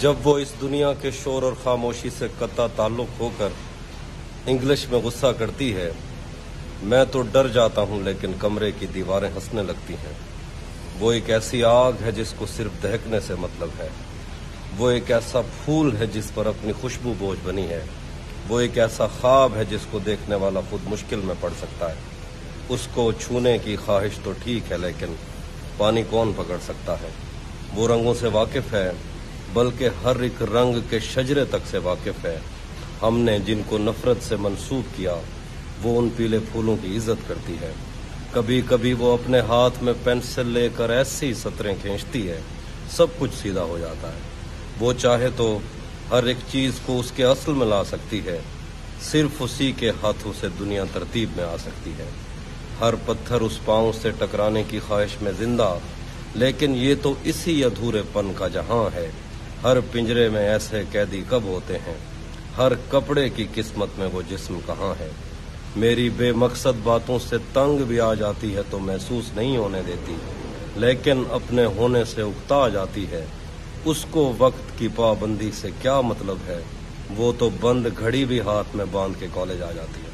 जब वो इस दुनिया के शोर और खामोशी से कत्ता ताल्लुक होकर इंग्लिश में गुस्सा करती है, मैं तो डर जाता हूँ, लेकिन कमरे की दीवारें हंसने लगती हैं। वो एक ऐसी आग है जिसको सिर्फ़ दहकने से मतलब है। वो एक ऐसा फूल है जिस पर अपनी खुशबू बोझ बनी है। वो एक ऐसा ख्वाब है जिसको देखने वाला खुद मुश्किल में पड़ सकता है। उसको छूने की ख्वाहिश तो ठीक है, लेकिन पानी कौन पकड़ सकता है? वो रंगों से वाकिफ है बल्कि हर एक रंग के शजरे तक से वाकिफ है। हमने जिनको नफरत से मंसूब किया, वो उन पीले फूलों की इज़्ज़त करती है। कभी कभी वो अपने हाथ में पेंसिल लेकर ऐसी सतरें खींचती है, सब कुछ सीधा हो जाता है। वो चाहे तो हर एक चीज़ को उसके असल में ला सकती है, सिर्फ़ उसी के हाथों से दुनिया तरतीब में आ सकती है। हर पत्थर उस पाँव से टकराने की ख्वाहिश में ज़िंदा, लेकिन ये तो इसी अधूरेपन का जहाँ है। हर पिंजरे में ऐसे कैदी कब होते हैं? हर कपड़े की किस्मत में वो जिस्म कहाँ है? मेरी बेमकसद बातों से तंग भी आ जाती है तो महसूस नहीं होने देती। लेकिन अपने होने से उकता जाती है। उसको वक्त की पाबंदी से क्या मतलब है? वो तो बंद घड़ी भी हाथ में बाँध के कॉलेज आ जाती है।